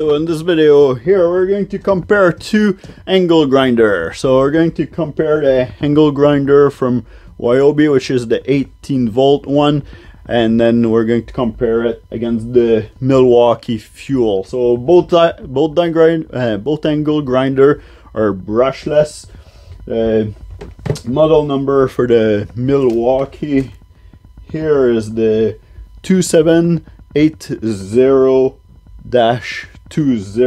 So in this video here we're going to compare two angle grinder. So we're going to compare the angle grinder from Ryobi which is the 18 volt one and then we're going to compare it against the Milwaukee Fuel. So both both grind, uh, both angle grinder are brushless. Uh, model number for the Milwaukee here is the 2780 dash 20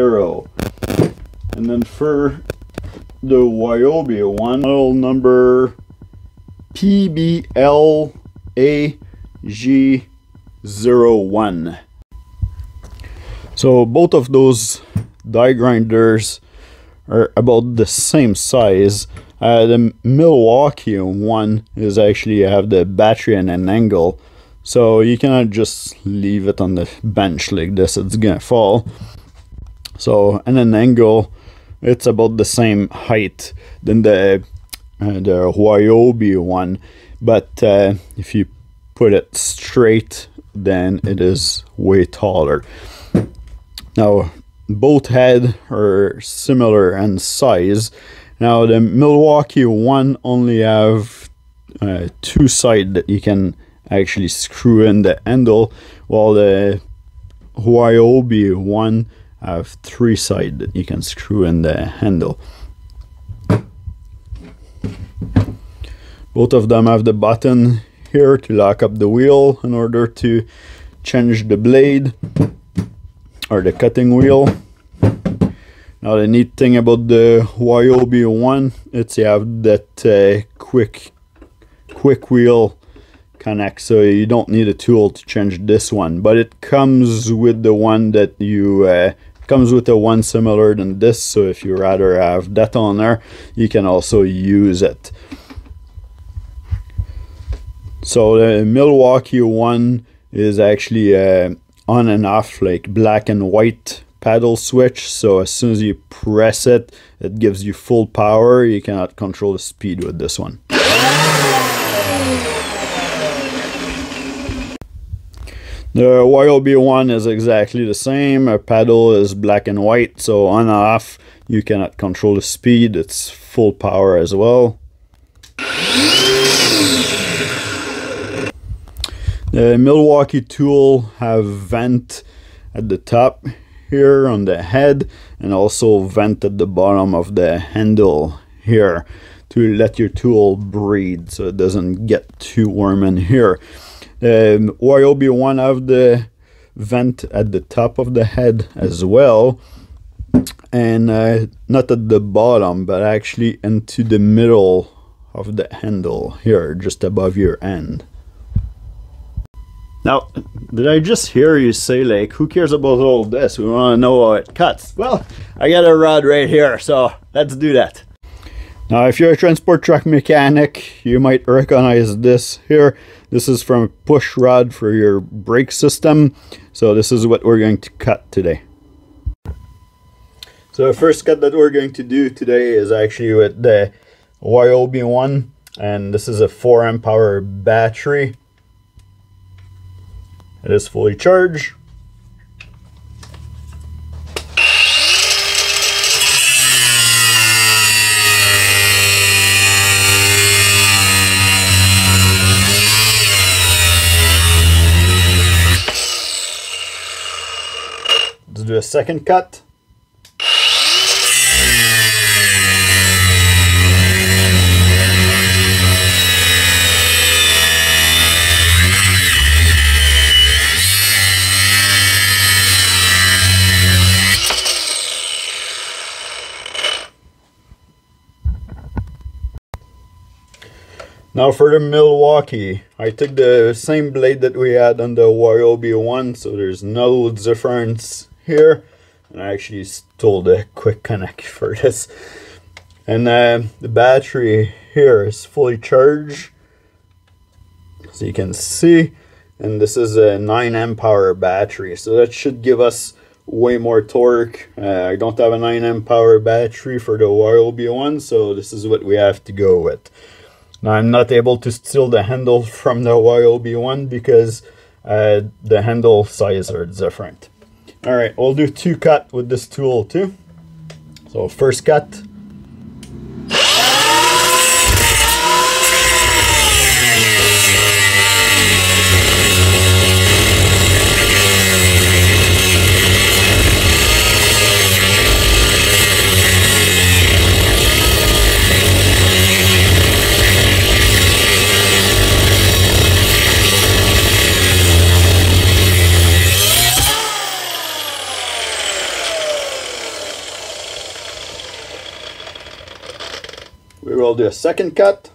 and then for the Ryobi one model number PBLAG01 so both of those die grinders are about the same size. Uh, the Milwaukee one is actually have the battery and an angle. So you cannot just leave it on the bench like this it's gonna fall so in an angle, it's about the same height than the uh, the Ryobi one, but uh, if you put it straight, then it is way taller. Now, both head are similar in size. Now, the Milwaukee one only have uh, two side that you can actually screw in the handle, while the Ryobi one have three sides that you can screw in the handle. Both of them have the button here to lock up the wheel in order to change the blade or the cutting wheel. Now the neat thing about the Ryobi one, it's you have that uh, quick quick wheel connect so you don't need a tool to change this one but it comes with the one that you uh, comes with a one similar than this so if you rather have that on there you can also use it. So the Milwaukee one is actually a on and off like black and white paddle switch so as soon as you press it it gives you full power. You cannot control the speed with this one The Ryobi one is exactly the same. A paddle is black and white, so on and off you cannot control the speed. It's full power as well. The Milwaukee tool have vent at the top here on the head and also vent at the bottom of the handle here to let your tool breathe so it doesn't get too warm in here. Um, Ryobi one have the vent at the top of the head as well. And uh, not at the bottom but actually into the middle of the handle here just above your end. Now did I just hear you say like who cares about all this? We want to know how it cuts. Well I got a rod right here so let's do that. Now if you're a transport truck mechanic, you might recognize this here. This is from a push rod for your brake system. So this is what we're going to cut today. So the first cut that we're going to do today is actually with the Ryobi one and this is a 4 amp hour battery. It is fully charged. Do a second cut. Now for the Milwaukee, I took the same blade that we had on the Ryobi one, so there's no difference here. And I actually stole the quick connect for this. And uh, the battery here is fully charged. So you can see. And this is a 9 amp hour battery. So that should give us way more torque. Uh, I don't have a 9 amp hour battery for the Ryobi one. So this is what we have to go with. Now I'm not able to steal the handle from the Ryobi one because uh, the handle size are different. All right, we'll do two cut with this tool too. So first cut. Do a second cut.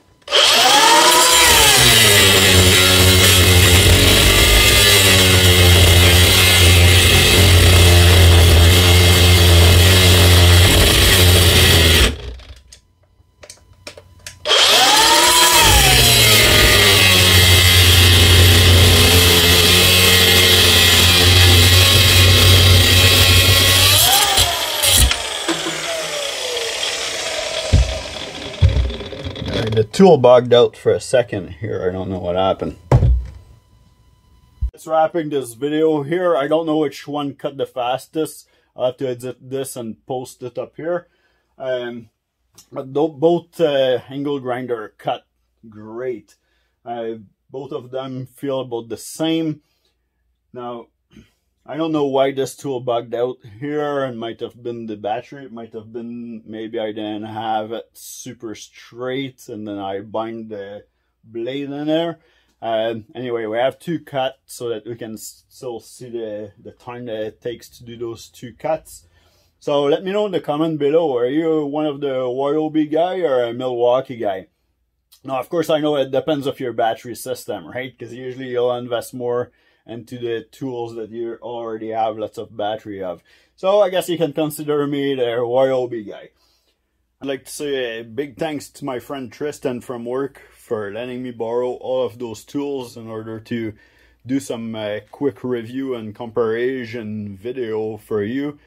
The tool bogged out for a second here. I don't know what happened. It's wrapping this video here. I don't know which one cut the fastest. I'll have to edit this and post it up here. Um, but both uh, angle grinder cut great. Uh, both of them feel about the same. Now, I don't know why this tool bugged out here and might have been the battery. It might have been maybe I didn't have it super straight and then I bind the blade in there. Um, anyway, we have two cuts so that we can still see the, the time that it takes to do those two cuts. So let me know in the comment below, are you one of the Ryobi guy or a Milwaukee guy? Now, of course, I know it depends of your battery system, right? Because usually you'll invest more into the tools that you already have lots of battery of. So I guess you can consider me the Ryobi guy. I'd like to say a big thanks to my friend Tristan from work for letting me borrow all of those tools in order to do some uh, quick review and comparison video for you.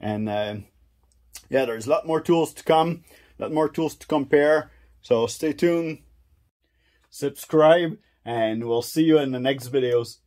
And uh, yeah, there's a lot more tools to come, a lot more tools to compare. So stay tuned, subscribe, and we'll see you in the next videos.